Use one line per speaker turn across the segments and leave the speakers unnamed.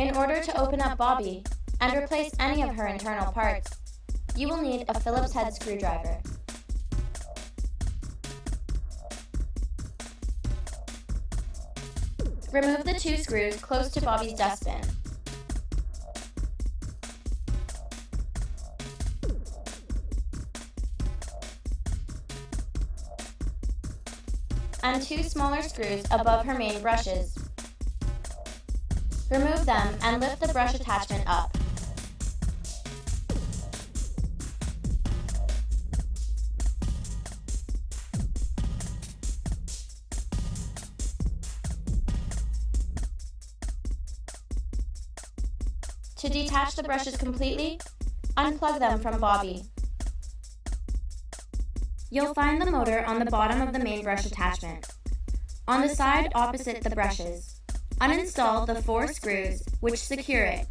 In order to open up bObi and replace any of her internal parts, you will need a Phillips head screwdriver. Remove the two screws close to bObi's dustbin. And two smaller screws above her main brushes. Remove them and lift the brush attachment up. To detach the brushes completely, unplug them from bObi. You'll find the motor on the bottom of the main brush attachment. On the side opposite the brushes, uninstall the four screws which secure it.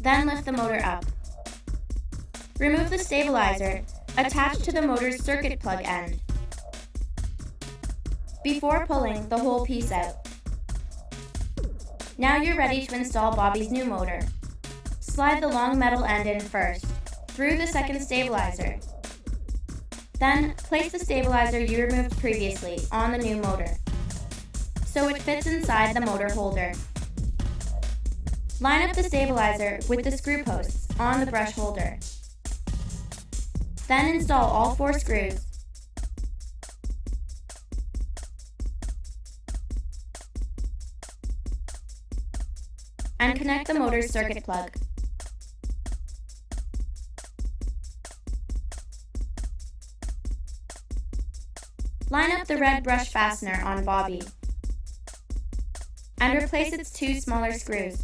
Then lift the motor up. Remove the stabilizer attached to the motor's circuit plug end before pulling the whole piece out. Now you're ready to install bObi's new motor. Slide the long metal end in first, through the second stabilizer. Then, place the stabilizer you removed previously on the new motor, so it fits inside the motor holder. Line up the stabilizer with the screw posts on the brush holder. Then install all four screws. And connect the motor's circuit plug. Line up the red brush fastener on bObi and replace its two smaller screws.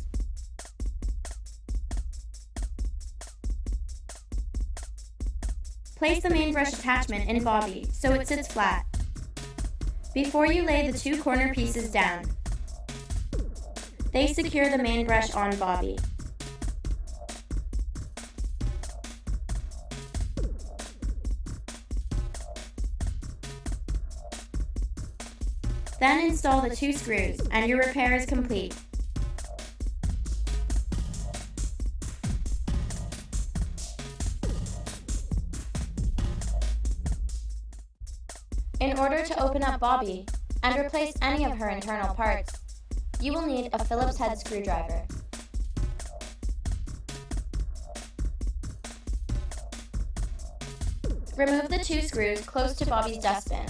Place the main brush attachment in bObi so it sits flat. Before you lay the two corner pieces down, they secure the main brush on bObi. Then install the two screws and your repair is complete. In order to open up bObi and replace any of her internal parts, you will need a Phillips head screwdriver. Remove the two screws close to bObi's dustbin